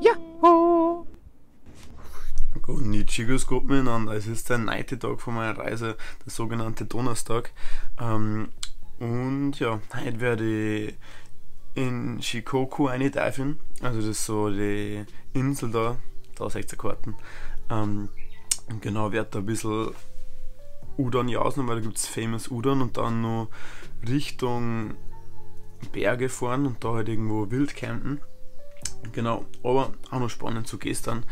Juhu! Konnichiwa, gut miteinander. Es ist der neunte Tag von meiner Reise, der sogenannte Donnerstag. Ähm, und ja, heute werde ich in Shikoku eintauchen. Also das ist so die Insel da, da seht ihr Karten. Ähm, genau, werde da ein bisschen Udon jausen, weil da gibt es famous Udon und dann noch Richtung Berge fahren und da halt irgendwo wild campen. Genau, aber auch noch spannend zu gestern.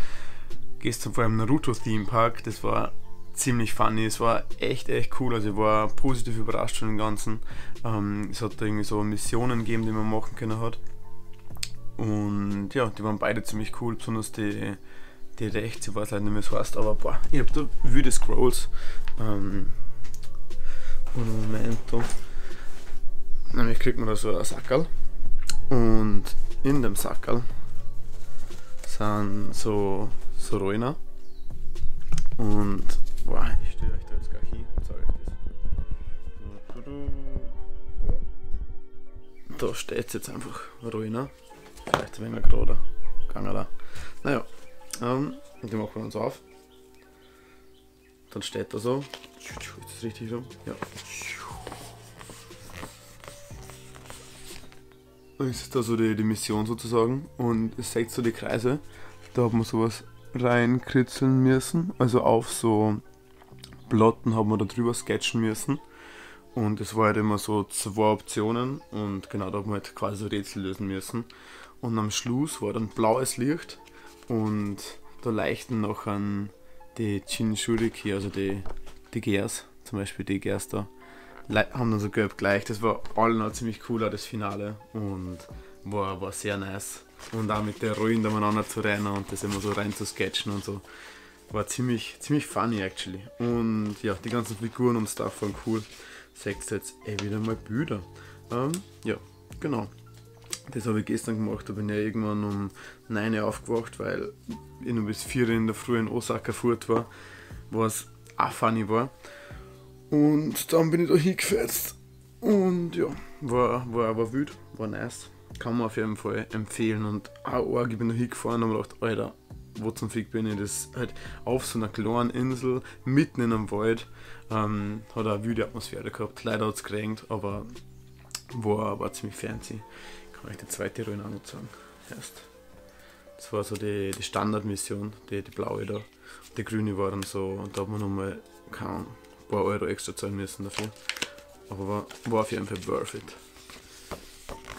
Gestern vor allem Naruto Theme Park, das war ziemlich funny, es war echt, echt cool. Also ich war positiv überrascht von dem Ganzen. Ähm, es hat irgendwie so Missionen gegeben, die man machen können hat. Und ja, die waren beide ziemlich cool, besonders die, die rechts, ich weiß leider nicht mehr, was heißt, aber boah, ich hab da wüde Scrolls. Ähm, und Moment, da. Nämlich kriegt man da so ein Sackerl und in dem Sackerl sind so, so Roiner und boah, ich stehe euch da jetzt gleich hin und sage euch das. Da steht jetzt einfach Roiner, vielleicht ein wenig gerade gegangen da. Naja, ähm, die machen wir uns auf. Dann steht da so, ist richtig rum? Ja. Ist da so die, die Mission sozusagen und es zeigt so die Kreise. Da hat man sowas reinkritzeln müssen, also auf so Plotten haben wir da drüber sketchen müssen. Und es war halt immer so zwei Optionen und genau da haben wir halt quasi so Rätsel lösen müssen. Und am Schluss war dann blaues Licht und da leichten noch an die Chinshuriki, also die, die Gers, zum Beispiel die Gers da, haben dann so gelb gleich. Das war allen auch ziemlich cool, auch das Finale. Und war, war sehr nice. Und auch mit der Ruin da miteinander zu rennen und das immer so rein zu sketchen und so. War ziemlich, ziemlich funny actually. Und ja, die ganzen Figuren und Stuff waren cool. Sechs jetzt eh wieder mal Bilder. Ähm, ja, genau. Das habe ich gestern gemacht, da bin ich irgendwann um 9 Uhr aufgewacht, weil ich nur bis 4 Uhr in der Früh in Osaka fort war, was auch funny war. Und dann bin ich da hingefetzt. Und ja, war, war aber wild, war nice. Kann man auf jeden Fall empfehlen. Und auch arg, ich bin da hingefahren und habe gedacht, Alter, wo zum Fick bin ich? Das halt auf so einer kleinen Insel, mitten in einem Wald. Ähm, hat eine wilde Atmosphäre gehabt. Leider hat es geregnet, aber war, war ziemlich fancy. Kann ich die zweite noch sagen. Erst. Das war so die, die Standardmission, die, die blaue da. Die grüne war dann so, und da hat man nochmal, keine paar Euro extra zahlen müssen dafür. Aber war, war auf jeden Fall worth it.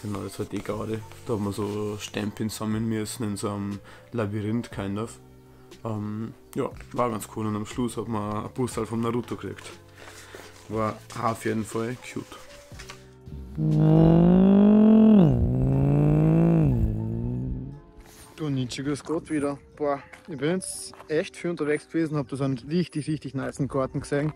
Genau, das war die Garde. Da haben wir so Stempeln sammeln müssen in so einem Labyrinth, kind of. Ähm, ja, war ganz cool und am Schluss hat man ein Bustal vom Naruto gekriegt. War auf jeden Fall cute. Du grüß Gott wieder. Boah, ich bin jetzt echt viel unterwegs gewesen, habe da so einen richtig, richtig nice Garten gesehen.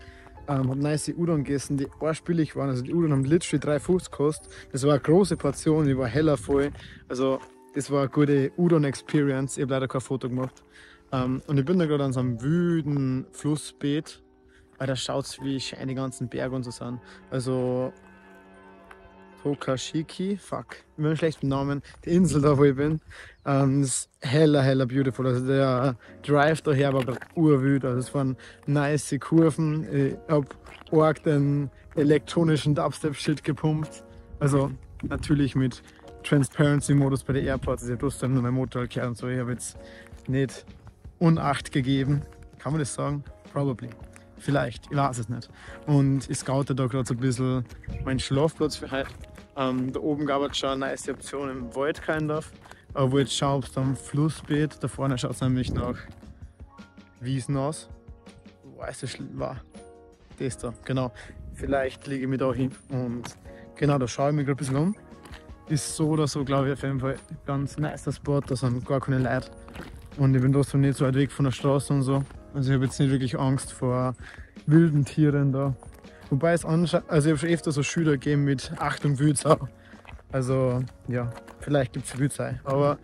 Ähm, habe nice Udon gegessen, die arschbillig waren. Also die Udon haben literally 3,50 gekostet. Das war eine große Portion, die war heller voll. Also das war eine gute Udon-Experience. Ich habe leider kein Foto gemacht. Ähm, und ich bin da gerade an so einem wüden Flussbeet. Weil da schaut wie schön die ganzen Berge und so sind. Also Tokashiki, fuck, ich bin schlecht mit Namen, die Insel da wo ich bin, ähm, ist heller, heller beautiful. Also der Drive daher war urwild, also es waren nice Kurven. Ich hab arg den elektronischen Dubstep-Shit gepumpt. Also natürlich mit Transparency-Modus bei den Airports. Ich habe bloß dann nur mein Motor gehört und so. Ich habe jetzt nicht Unacht gegeben. Kann man das sagen? Probably. Vielleicht, ich weiß es nicht. Und ich scoute da gerade so ein bisschen meinen Schlafplatz für heute. Ähm, da oben gab es schon eine nice Option im Wald, kind of. Aber wo jetzt es da am Flussbeet, da vorne schaut es nämlich nach Wiesen aus. Ist das war? Das da, genau. Vielleicht lege ich mich da hin und genau, da schaue ich mich gerade ein bisschen um. Ist so oder so, glaube ich, auf jeden Fall ganz nicer Spot, da sind gar keine Leute. Und ich bin trotzdem nicht so weit weg von der Straße und so. Also ich habe jetzt nicht wirklich Angst vor wilden Tieren da. Wobei es anschaut, also ich habe schon öfter so Schüler gegeben mit Achtung Wildsau. Also ja, vielleicht gibt es Wildsei. Aber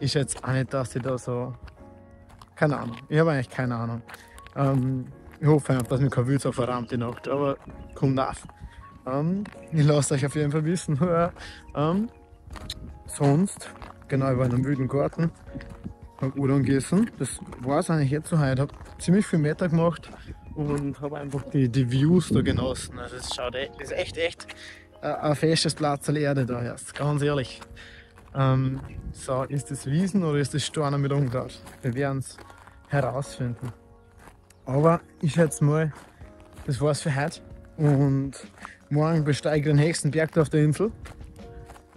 ich schätze auch nicht, dass sie da so. Keine Ahnung. Ich habe eigentlich keine Ahnung. Ähm, ich hoffe einfach, dass mir kein Wildsau verrammt die Nacht. Aber kommt auf. Ähm, ich lasse euch auf jeden Fall wissen. ähm, sonst, genau, ich war in einem wilden Garten, habe Udon gegessen. Das war es eigentlich jetzt so heute. Habe ziemlich viel Meter gemacht und habe einfach die, die Views da genossen. Also das schaut echt, das ist echt, echt äh, ein festes Platz der Erde da erst, ganz ehrlich. Ähm, so, ist das Wiesen oder ist das Storner mit Unkraut? Wir werden es herausfinden. Aber ich schätze mal, das war's für heute. Und morgen besteige ich den nächsten Berg auf der Insel.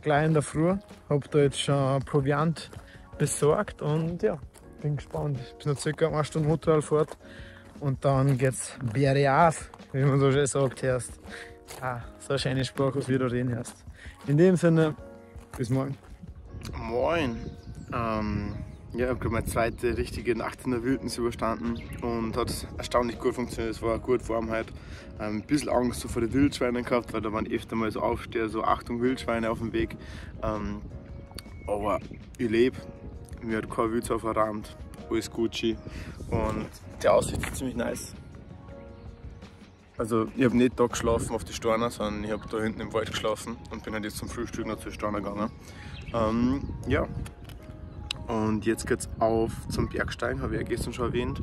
Gleich in der Früh. Hab da jetzt schon Proviant besorgt und ja, bin gespannt. Ich bin noch circa eine Stunde Motorradfahrt und dann geht's bergauf, wie man so schön sagt erst. Ah, so eine schöne Sprache, wie du reden hast. In dem Sinne, bis morgen. Moin. Ähm, ja, ich habe gerade meine zweite richtige Nacht in der Wildnis überstanden und hat erstaunlich gut funktioniert. Es war gut warm heute. Ähm, ein bisschen Angst so vor den Wildschweinen gehabt, weil da waren öfter mal so Aufsteher, so Achtung Wildschweine auf dem Weg. Ähm, aber ich lebe, mir hat kein Wild verrammt, alles Gucci und die Aussicht ist ziemlich nice. Also ich habe nicht da geschlafen auf die Storner, sondern ich habe da hinten im Wald geschlafen und bin halt jetzt zum Frühstück noch zur Storner gegangen. Ähm, ja, und jetzt geht es auf zum Bergsteigen, habe ich ja gestern schon erwähnt.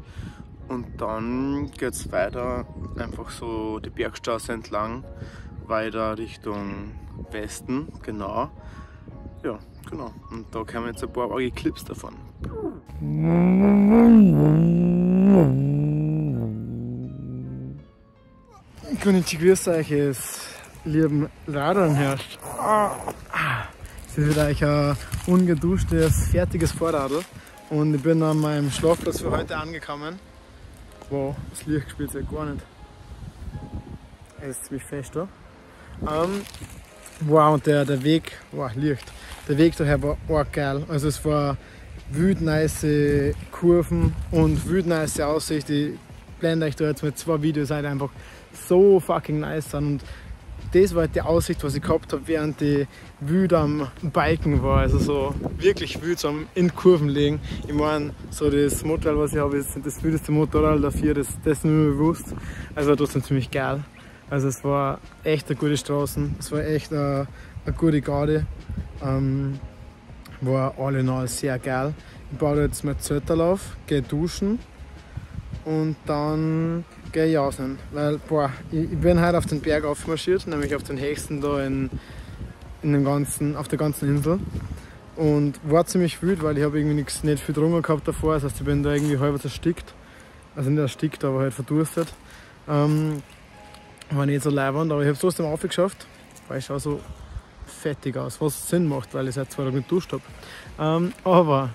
Und dann geht es weiter, einfach so die Bergstraße entlang, weiter Richtung Westen, genau. Ja, genau. Und da kommen jetzt ein paar arge Clips davon. Konnichiwa, grüß euch, es lieben Radern herrscht. Ah. Das ist eigentlich ein ungeduschtes, fertiges Vorradl. Und ich bin an meinem Schlafplatz für heute angekommen. Wow, das Licht spielt sich gar nicht. Es ist ziemlich fest da. Ähm, wow, und der, der Weg, wow, Licht. Der Weg daher war auch geil. Also es war wild nice Kurven und wild nice Aussicht. Ich blende euch da jetzt mit zwei Videos ein, einfach so fucking nice sind. Und das war halt die Aussicht, was ich gehabt habe, während die wild am Biken war. Also so wirklich wild so in Kurven liegen. Ich meine, so das Motorrad, was ich habe, ist das wildeste Motorrad dafür, das, das ist mir bewusst. Also trotzdem ziemlich geil. Also es war echt eine gute Straße, es war echt eine, eine gute Garde. Ähm, war all in all sehr geil. Ich baue jetzt mein Zelterlauf, gehe duschen und dann gehe ich raus. Weil, boah, ich, ich, bin heute auf den Berg aufmarschiert, nämlich auf den höchsten da in, in dem ganzen, auf der ganzen Insel. Und war ziemlich wild, weil ich habe irgendwie nichts, nicht viel getrunken gehabt davor. Das heißt, ich bin da irgendwie halb erstickt. Also nicht erstickt, aber halt verdurstet. Ähm, war nicht so leibend, aber ich habe es trotzdem aufgeschafft, weil ich schaue so fettig aus, was Sinn macht, weil ich seit zwei Tagen nicht duscht habe. Ähm, aber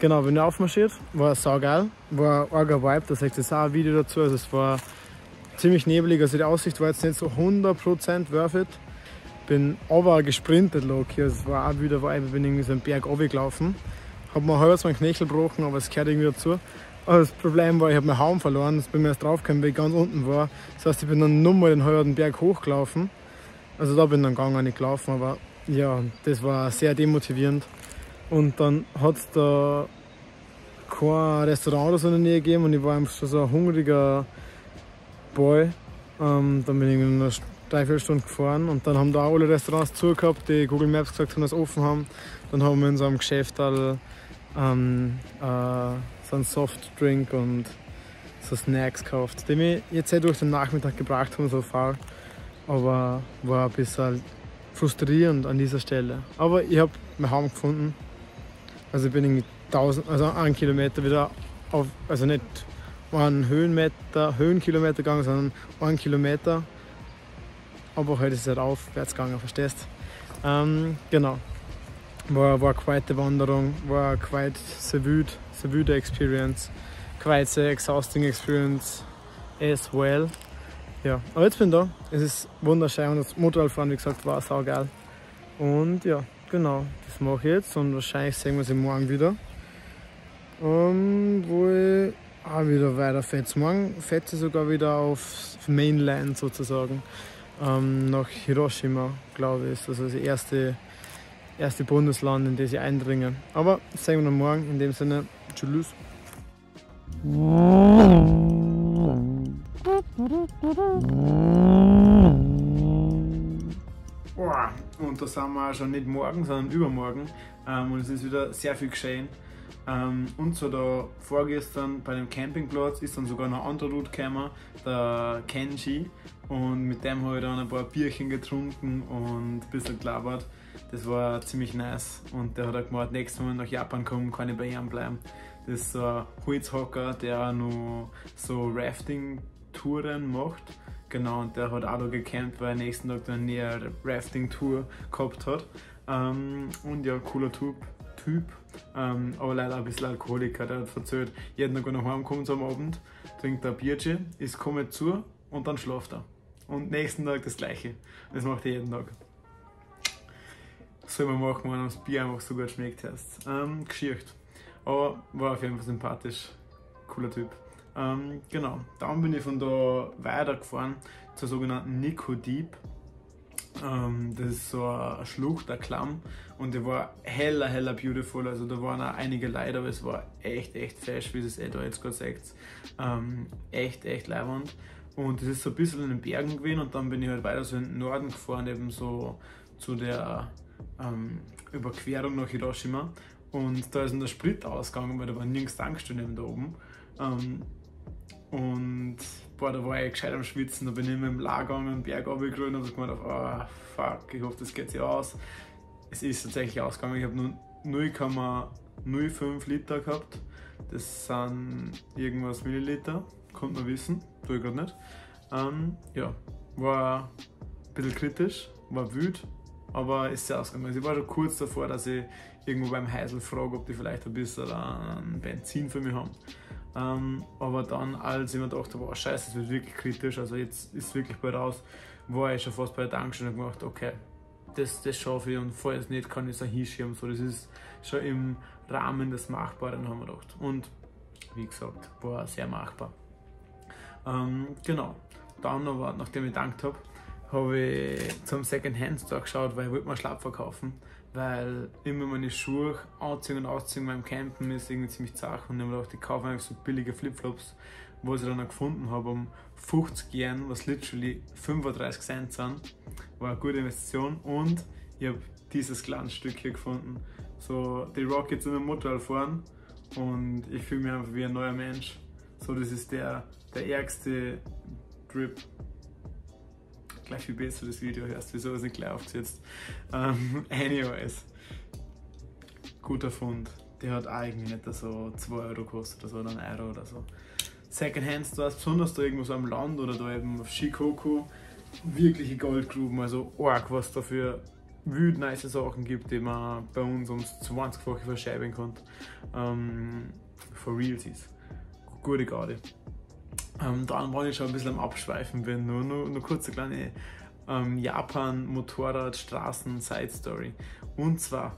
Genau, bin ich aufmarschiert, war saugeil, war ein arger Vibe, da seht ihr auch ein Video dazu, also es war ziemlich neblig, also die Aussicht war jetzt nicht so 100% worth it. Bin aber gesprintet, Loki, also es war auch wieder Vibe, ich bin irgendwie so einen Berg runtergelaufen. Hab mir halb meinen Knöchel gebrochen, aber es gehört irgendwie dazu. Das Problem war, ich habe meinen Haum verloren, das bin mir erst draufgekommen, weil ich ganz unten war. Das heißt, ich bin dann nur mal den halben Berg hochgelaufen. Also da bin ich dann gar nicht gelaufen, aber ja, das war sehr demotivierend. Und dann hat es da kein Restaurant oder so in der Nähe gegeben und ich war einfach so ein hungriger Boy. Ähm, dann bin ich in einer Dreiviertelstunde gefahren und dann haben da auch alle Restaurants zugehabt, die Google Maps gesagt haben, dass sie offen haben. Dann haben wir in so einem Geschäft alle ähm, äh, so einen Softdrink und so Snacks gekauft, die mich jetzt eh durch den Nachmittag gebracht haben, so faul. Aber war ein bisschen frustrierend an dieser Stelle. Aber ich habe mein Heim gefunden also ich bin irgendwie 1000, also einen Kilometer wieder auf, also nicht einen Höhenmeter, Höhenkilometer gegangen, sondern einen Kilometer. Aber heute ist es halt aufwärts gegangen, verstehst ähm, Genau. War, war quite eine Wanderung, war quite sehr wüd, sehr wüde Experience, quite sehr exhausting Experience as well. Ja, aber jetzt bin ich da. Es ist wunderschön und das Motorradfahren, wie gesagt, war saugeil. Und ja, Genau, das mache ich jetzt und wahrscheinlich sehen wir sie morgen wieder. Um, wo ich auch wieder weiter fetzt. Morgen fetze ich sogar wieder aufs Mainland sozusagen. Um, nach Hiroshima, glaube ich, ist das also das erste, erste Bundesland, in das ich eindringe. Aber sehen wir morgen. In dem Sinne, tschüss. Und da sind wir schon nicht morgen, sondern übermorgen. Ähm, und es ist wieder sehr viel geschehen. Ähm, und so da vorgestern bei dem Campingplatz ist dann sogar noch ein anderer Dude gekommen, der Kenji. Und mit dem habe ich dann ein paar Bierchen getrunken und ein bisschen gelabert. Das war ziemlich nice. Und der hat auch gemeint, nächstes Mal nach Japan kommen, kann ich bei ihm bleiben. Das ist ein Holzhocker, der noch so Rafting-Touren macht. Genau, und der hat auch da gecampt, weil er nächsten Tag dann eine Rafting-Tour gehabt hat. Ähm, und ja, cooler Typ. typ. Ähm, aber leider ein bisschen Alkoholiker. Der hat erzählt, jeden Tag, wenn er heimkommt am Abend, trinkt ein Bierchen, ist kommt zu und dann schlaft er. Und nächsten Tag das gleiche. Das macht er jeden Tag. Soll man machen, wenn das Bier einfach so gut schmeckt hast. Ähm, geschicht. Aber war auf jeden Fall sympathisch. Cooler Typ. Ähm, genau, dann bin ich von da weitergefahren zur sogenannten Nico Deep. Ähm, das ist so eine Schlucht, ein Klamm und die war heller, heller beautiful. Also da waren auch einige Leute, aber es war echt, echt fesch, wie es eh da jetzt gerade sagt. Ähm, echt, echt leibend. Und das ist so ein bisschen in den Bergen gewesen und dann bin ich halt weiter so in den Norden gefahren, eben so zu der ähm, Überquerung nach Hiroshima. Und da ist dann der Sprit ausgegangen, weil da war nirgends Tankstellen da oben. Ähm, und boah, da war ich gescheit am Schwitzen, da bin ich mit dem Lager am Berg runtergerollt und habe gemeint, oh fuck, ich hoffe, das geht sich aus. Es ist tatsächlich ausgegangen, ich habe nur 0,05 Liter gehabt. Das sind irgendwas Milliliter, konnte man wissen, tue ich gerade nicht. Ähm, ja, war ein bisschen kritisch, war wütend, aber ist sehr ausgegangen. Also ich war schon kurz davor, dass ich irgendwo beim Heisel frage, ob die vielleicht ein bisschen Benzin für mich haben. Ähm, aber dann, als ich mir dachte, wow, scheiße, es wird wirklich kritisch, also jetzt ist es wirklich bald raus, war ich schon fast bei der Tankstelle und gemacht, okay, das, das schaffe ich und falls nicht, kann ich es auch hinschieben. So, das ist schon im Rahmen des Machbaren, haben wir gedacht. Und wie gesagt, war sehr machbar. Ähm, genau. Dann aber, nachdem ich gedankt habe, habe ich zum Second-Hand Store geschaut, weil ich wollte mir Schlapp verkaufen weil immer meine Schuhe anziehen und ausziehen beim Campen ist irgendwie ziemlich zart und ich habe gedacht, ich kaufe einfach so billige Flipflops, was ich dann auch gefunden habe um 50 Yen, was literally 35 Cent sind. War eine gute Investition und ich habe dieses Glanzstück hier gefunden. So, die Rockets in dem Motorrad fahren und ich fühle mich einfach wie ein neuer Mensch. So, das ist der, der ärgste Drip gleich viel besser das Video hörst, wieso ist nicht gleich aufgesetzt. Ähm, anyways, guter Fund. Der hat eigentlich nicht so 2 Euro gekostet oder so, oder 1 Euro oder so. Secondhand Stores, besonders da irgendwo so am Land oder da eben auf Shikoku, wirkliche Goldgruben, also arg, was da für wild nice Sachen gibt, die man bei uns ums 20-fache verscheiben kann. Um, for realsies. Gute Garde. Ähm, dann war ich schon ein bisschen am Abschweifen bin. Nur, nur, nur kurze kleine ähm, Japan-Motorrad-Straßen-Side-Story. Und zwar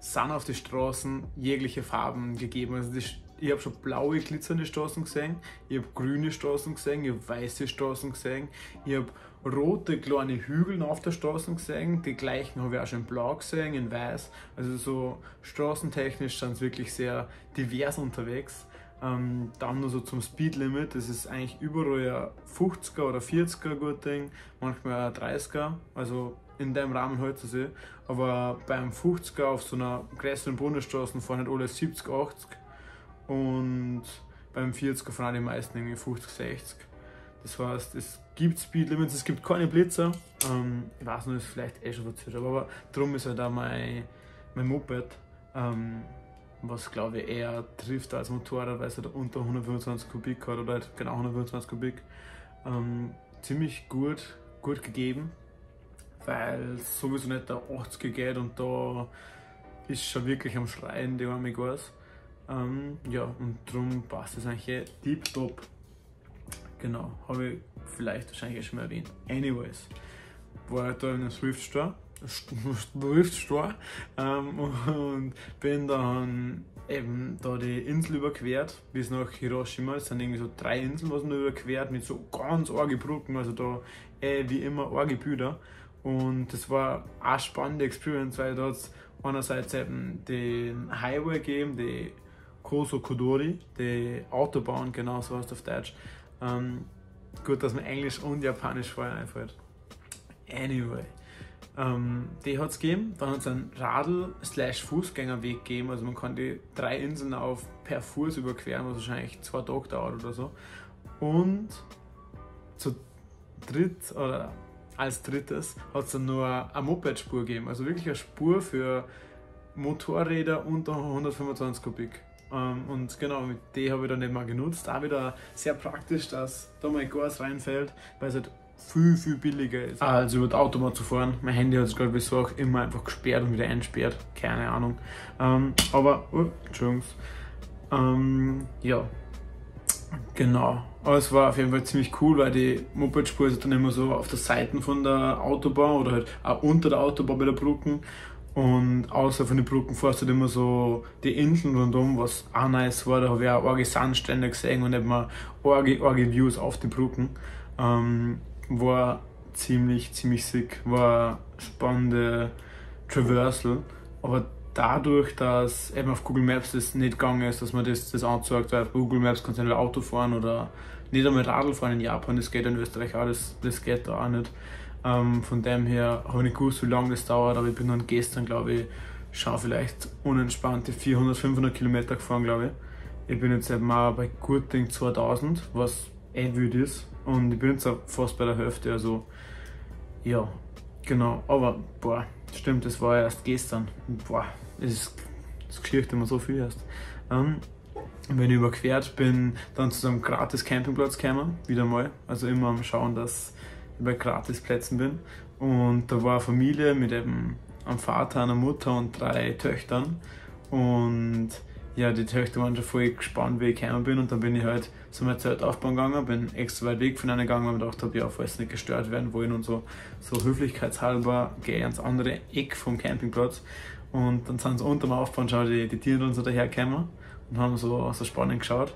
sind auf die Straßen jegliche Farben gegeben. Also die, ich habe schon blaue glitzernde Straßen gesehen, ich habe grüne Straßen gesehen, ich habe weiße Straßen gesehen, ich habe rote kleine Hügel auf der Straße gesehen, die gleichen habe ich auch schon in blau gesehen, in weiß. Also so straßentechnisch sind sie wirklich sehr divers unterwegs. Ähm, dann nur so zum Speedlimit, das ist eigentlich überall ja 50er oder 40er gut Ding, manchmal auch 30er, also in dem Rahmen hält es sich. Aber beim 50er auf so einer größeren Bundesstraße fahren nicht alle 70, 80 und beim 40er fahren die meisten irgendwie 50, 60. Das heißt, es gibt Speedlimits, es gibt keine Blitzer. Ähm, ich weiß nicht, ist vielleicht eh schon verzögert, aber darum ist halt auch mein, mein Moped. Ähm, was glaube ich eher trifft als Motorrad, weil es halt unter 125 Kubik hat oder halt genau 125 Kubik. Ähm, ziemlich gut, gut gegeben, weil es sowieso nicht der 80er geht und da ist schon wirklich am Schreien, die arme Gas. Ähm, ja, und darum passt es eigentlich tiptop. Genau, habe ich vielleicht wahrscheinlich schon mal erwähnt. Anyways, war ich da in einem Swift Store Berufssteuer ähm, und bin dann eben da die Insel überquert bis nach Hiroshima. Es sind irgendwie so drei Inseln, was man überquert mit so ganz arge Brücken, also da eh wie immer arge Bilder. Und das war eine spannende Experience, weil da einerseits eben den Highway gegeben, die Koso Kodori, die Autobahn, genau so heißt auf Deutsch. Ähm, gut, dass mir Englisch und Japanisch vorher einfällt. Anyway. Ähm, die hat es gegeben. Dann hat es einen Radl-Fußgängerweg gegeben. Also man kann die drei Inseln auf per Fuß überqueren, was wahrscheinlich zwei Tage dauert oder so. Und zu dritt oder als drittes hat es dann nur eine Moped-Spur gegeben. Also wirklich eine Spur für Motorräder unter 125 Kubik. Ähm, und genau, die habe ich dann nicht mal genutzt. Auch wieder sehr praktisch, dass da mal Gas reinfällt, weil es halt viel, viel billiger ist, als über die Autobahn zu fahren. Mein Handy hat es, ich, so auch immer einfach gesperrt und wieder einsperrt. Keine Ahnung. Ähm, aber, oh, Entschuldigung. Ähm, ja, genau. Aber es war auf jeden Fall ziemlich cool, weil die Mopedspur ist dann immer so auf der Seite von der Autobahn oder halt auch unter der Autobahn bei der Brücken. Und außer von den Brücken fährst du halt immer so die Inseln rundum, was auch nice war. Da habe ich auch arge Sandstrände gesehen und eben arge, arge Views auf die Brücken. Ähm, war ziemlich, ziemlich sick, war spannende Traversal, aber dadurch, dass eben auf Google Maps das nicht gegangen ist, dass man das, das anzeigt, weil auf Google Maps kannst du nicht Auto fahren oder nicht einmal Radl fahren in Japan, das geht in Österreich auch, das, das geht da auch nicht. Ähm, von dem her habe ich nicht gewusst, wie lange das dauert, aber ich bin dann gestern, glaube ich, schon vielleicht unentspannte 400, 500 Kilometer gefahren, glaube ich. Ich bin jetzt eben auch bei Gurting 2000, was eh wild ist. Und ich bin jetzt auch fast bei der Hälfte, also ja, genau. Aber boah, stimmt, das war erst gestern. Boah, das ist, das geschieht immer so viel erst. Ähm, wenn ich überquert bin, dann zu einem gratis Campingplatz gekommen, wieder mal. Also immer am Schauen, dass ich bei gratis Plätzen bin. Und da war eine Familie mit eben einem Vater, einer Mutter und drei Töchtern. Und ja, die schon voll gespannt, wie ich gekommen bin. Und dann bin ich halt so mein Zelt aufbauen gegangen, bin extra weit weg von einer gegangen und gedacht habe, ja, falls nicht gestört werden wollen und so, so höflichkeitshalber gehe ich ans andere Eck vom Campingplatz. Und dann sind sie unter dem Aufbauen schon die, die Tiere und so dahergekommen und haben so, so spannend geschaut.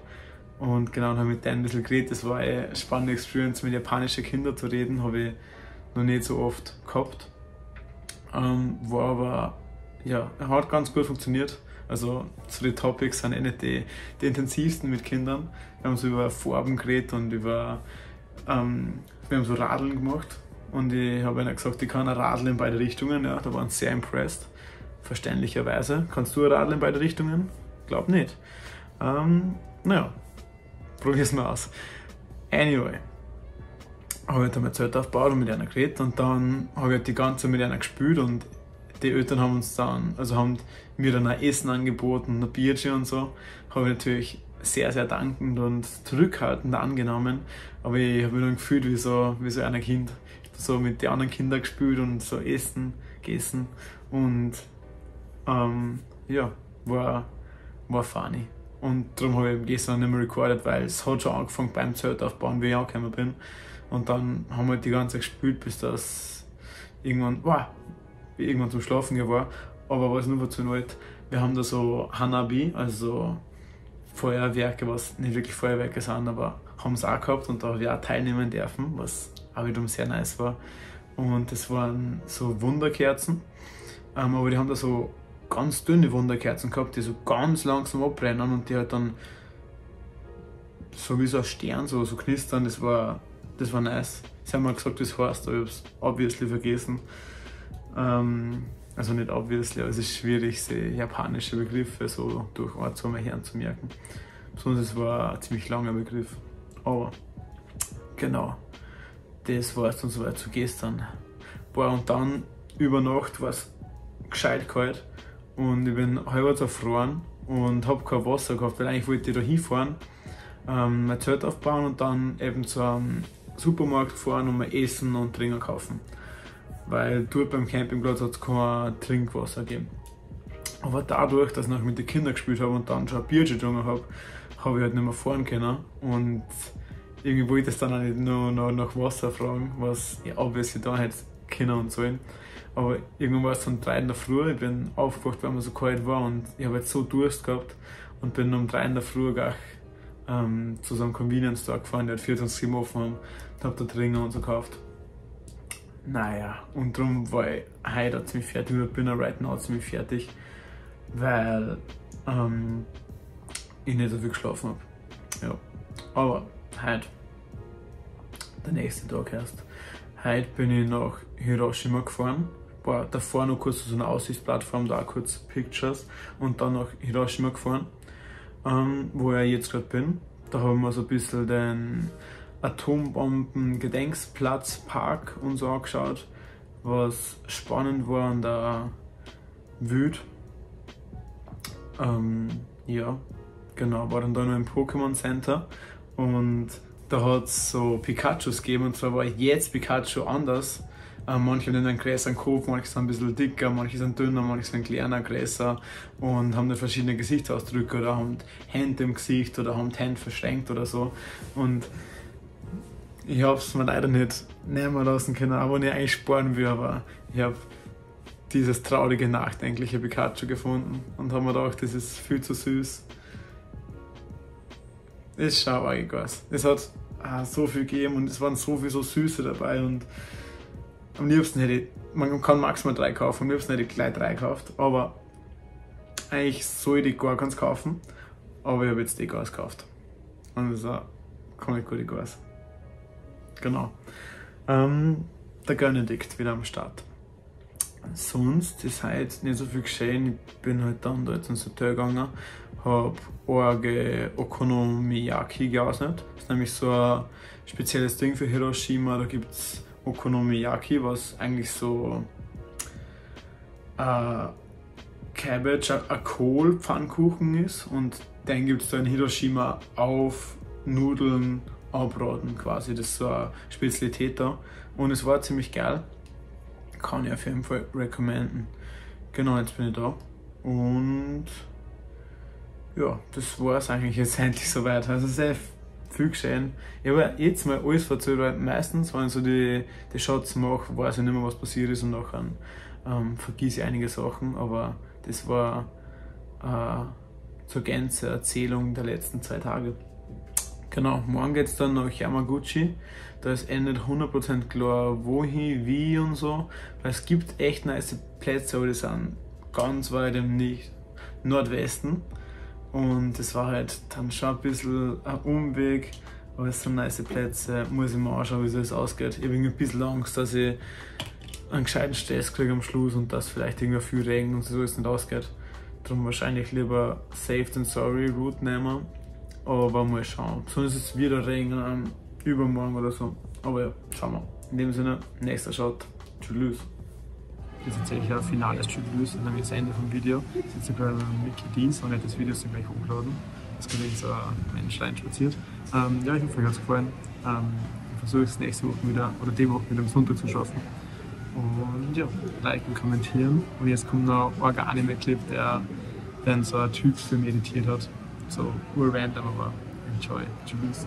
Und genau, dann habe ich mit denen ein bisschen geredet, das war eine spannende Experience, mit japanischen Kindern zu reden, habe ich noch nicht so oft gehabt, ähm, war aber, ja, hat ganz gut funktioniert also so die Topics sind eh nicht die, die intensivsten mit Kindern. Wir haben so über Farben geredet und über ähm, wir haben so Radeln gemacht und ich habe ihnen gesagt, ich kann Radl in beide Richtungen. Ja, da waren sie sehr impressed. Verständlicherweise. Kannst du Radl in beide Richtungen? Glaub nicht. Ähm, naja, probier's mal aus. Anyway, habe ich dann mein Zelt aufgebaut und mit einer geredet und dann habe ich halt die ganze Zeit mit einer gespielt und die Eltern haben uns dann, also haben mir dann ein Essen angeboten, ein Bierchen und so. Habe ich natürlich sehr, sehr dankend und zurückhaltend angenommen. Aber ich habe mich dann gefühlt wie so, wie so ein Kind. So mit den anderen Kindern gespielt und so Essen, gegessen. Und ähm, ja, war, war funny. Und darum habe ich gestern nicht mehr recorded, weil es hat schon angefangen beim Zelt aufbauen, wie ich angekommen bin. Und dann haben wir die ganze Zeit gespielt, bis das irgendwann, wow, irgendwann zum Schlafen war. Aber was nur zu alt, wir haben da so Hanabi, also Feuerwerke, was nicht wirklich Feuerwerke sind, aber haben es auch gehabt und da habe ich auch teilnehmen dürfen, was auch wiederum sehr nice war. Und das waren so Wunderkerzen, ähm, aber die haben da so ganz dünne Wunderkerzen gehabt, die so ganz langsam abbrennen und die halt dann so wie so ein Stern so, so knistern, das war, das war nice. Sie haben mal gesagt, das heißt, aber ich habe es obviously vergessen. Ähm, also nicht obviously, aber es ist schwierig, die japanische Begriffe so durch ein, zwei Mal Herren zu merken. Besonders es war ein ziemlich langer Begriff. Aber genau, das war es dann soweit zu gestern. Boah, und dann über Nacht war es gescheit kalt und ich bin halb erfroren und habe kein Wasser gehabt, weil eigentlich wollte ich da hinfahren, ähm, mein Zelt aufbauen und dann eben zu einem Supermarkt fahren und mir Essen und Trinken kaufen weil dort beim Campingplatz hat es kein Trinkwasser gegeben. Aber dadurch, dass ich mit den Kindern gespielt habe und dann schon ein Bier getrunken habe, habe ich halt nicht mehr fahren können. Und irgendwie wollte ich dann auch nicht nur noch nach Wasser fragen, was ich obviously da hätte können und sollen. Aber irgendwann war es dann drei in der Früh, ich bin aufgewacht, weil mir so kalt war und ich habe jetzt so Durst gehabt und bin um drei in der Früh gleich ähm, zu so einem Convenience Store gefahren, der hat 24 offen und habe da Trinken und so gekauft. Naja, und darum war ich heute ziemlich fertig, ich bin right now ziemlich fertig, weil ähm, ich nicht so viel geschlafen habe. Ja, aber heute, der nächste Tag erst. Heute bin ich nach Hiroshima gefahren. War davor noch kurz so eine Aussichtsplattform, da kurz Pictures und dann nach Hiroshima gefahren, ähm, wo ich jetzt gerade bin. Da haben wir so ein bisschen den Atombomben-Gedenksplatz-Park und so angeschaut, was spannend war und auch wild. Ähm, ja, genau, war dann da noch im Pokémon Center und da hat es so Pikachus gegeben und zwar war jetzt Pikachu anders. Ähm, manche haben einen größeren Kopf, manche sind ein bisschen dicker, manche sind dünner, manche sind kleiner, größer und haben dann verschiedene Gesichtsausdrücke oder haben Hände im Gesicht oder haben Hände verschränkt oder so. Und ich habe es mir leider nicht nehmen lassen können, aber nicht eigentlich sparen will, aber ich habe dieses traurige, nachdenkliche Pikachu gefunden und habe mir gedacht, das ist viel zu süß. Es schaut eigentlich aus. Es hat ah, so viel gegeben und es waren so viel so Süße dabei und am liebsten hätte ich, man kann maximal drei kaufen, am liebsten hätte ich gleich drei gekauft, aber eigentlich sollte ich gar keins kaufen, aber ich habe jetzt die Gas gekauft. Und das ist auch komplett gute Gas. Genau. Ähm, der Benedikt wieder am Start. Sonst ist heute nicht so viel geschehen. Ich bin halt dann da jetzt ins Hotel gegangen, habe Orge Okonomiyaki geöffnet. Das ist nämlich so ein spezielles Ding für Hiroshima. Da gibt es Okonomiyaki, was eigentlich so ein Cabbage, ein Kohlpfannkuchen ist. Und den gibt es da in Hiroshima auf Nudeln anbraten quasi. Das eine Spezialität da. Und es war ziemlich geil. Kann ich auf jeden Fall recommenden. Genau, jetzt bin ich da. Und ja, das war es eigentlich jetzt endlich soweit. Also sehr viel geschehen. Ich habe jetzt mal alles weil meistens, wenn ich so die, die Shots mache, weiß ich nicht mehr, was passiert ist und nachher ähm, vergieße ich einige Sachen, aber das war äh, zur Gänze Erzählung der letzten zwei Tage. Genau, morgen geht es dann nach Yamaguchi. Da ist eh nicht 100% klar, wohin, wie und so. Weil es gibt echt nice Plätze, aber die sind ganz weit im nicht Nordwesten. Und das war halt dann schon ein bisschen ein Umweg. Aber es sind nice Plätze, muss ich mal anschauen, wie das ausgeht. Ich habe ein bisschen Angst, dass ich einen gescheiten Stress kriege am Schluss und dass vielleicht irgendwie viel Regen und so es nicht ausgeht. Darum wahrscheinlich lieber Safe than Sorry Route nehmen aber mal schauen. Sonst ist es wieder Regen um, übermorgen oder so. Aber ja, schauen wir. In dem Sinne, nächster Shot. Tschüss. Das ist tatsächlich ein finales Tschüss und dann ist das Ende vom Video. Ich sitze gerade mit Mickey Dienst und hat das Video gleich hochgeladen. Das gerade so ein Mensch spaziert. Ähm, ja, ich hoffe, euch hat es gefallen. Ähm, ich versuche es nächste Woche wieder oder die Woche wieder am Sonntag zu schaffen. Und ja, liken, kommentieren. Und jetzt kommt noch ein Anime-Clip, der dann so ein Typ für mich editiert hat. So, we're random, aber enjoy. Tschüss.